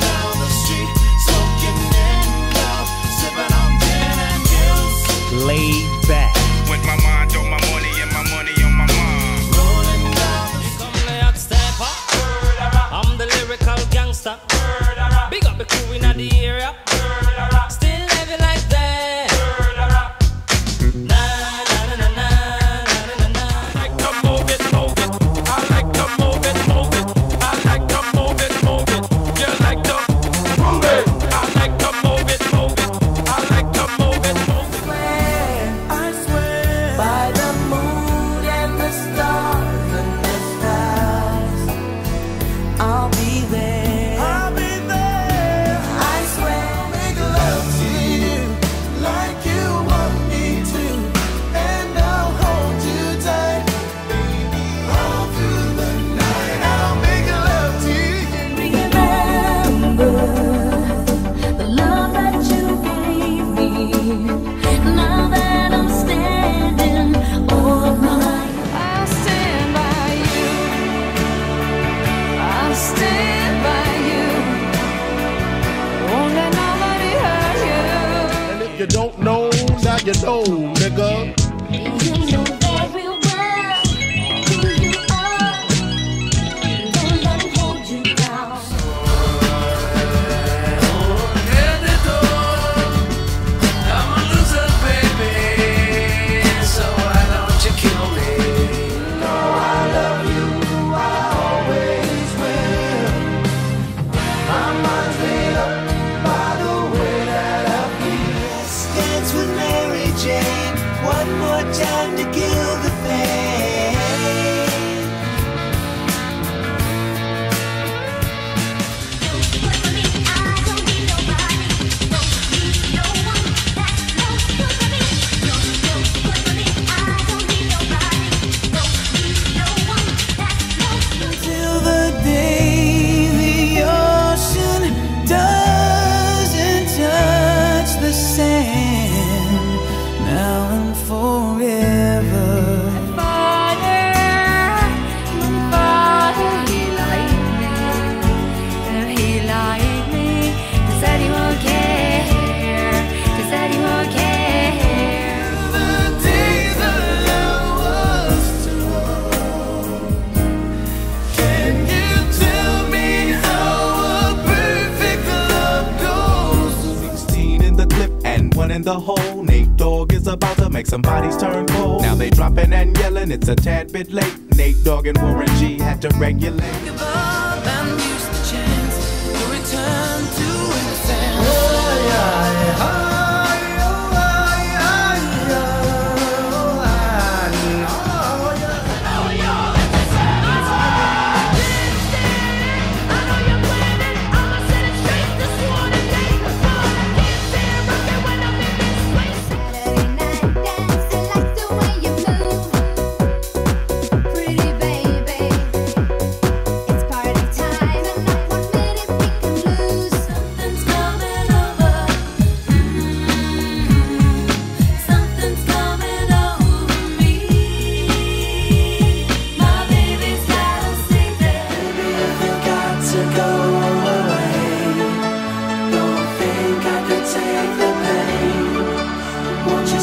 Down the street, smoking in love, sipping on gin and juice. Laid back. With my mind on my money and my money on my mind. Rolling down the Come lay step up. I'm the lyrical gangster. Big up the crew in the area. Know, nigga. Mary Jane one more time to kill the pain. In the hole. Nate Dogg is about to make some bodies turn cold. Now they dropping and yelling, it's a tad bit late. Nate Dogg and Warren G had to regulate. Goodbye.